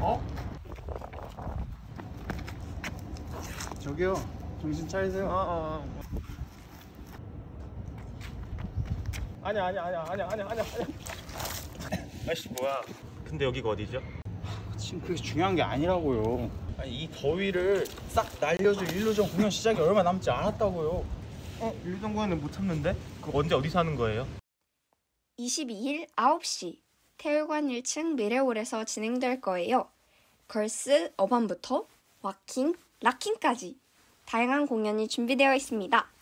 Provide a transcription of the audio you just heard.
어? 저기요 정신 차리세요 어, 어. 아니야 아니야 아니야 아니야 아니야 아니야 아니야. 아씨 뭐야? 근데 여기가 어디죠? 지금 그게 중요한 게 아니라고요 아니 이 더위를 싹 날려줄 일루전 공연 시작이 얼마 남지 않았다고요. 어 일루전 공연은 못 참는데? 그거 언제 어디서 하는 거예요? 22일 9시 태울관 1층 미래홀에서 진행될 거예요. 걸스 어반부터 와킹, 락킹까지 다양한 공연이 준비되어 있습니다.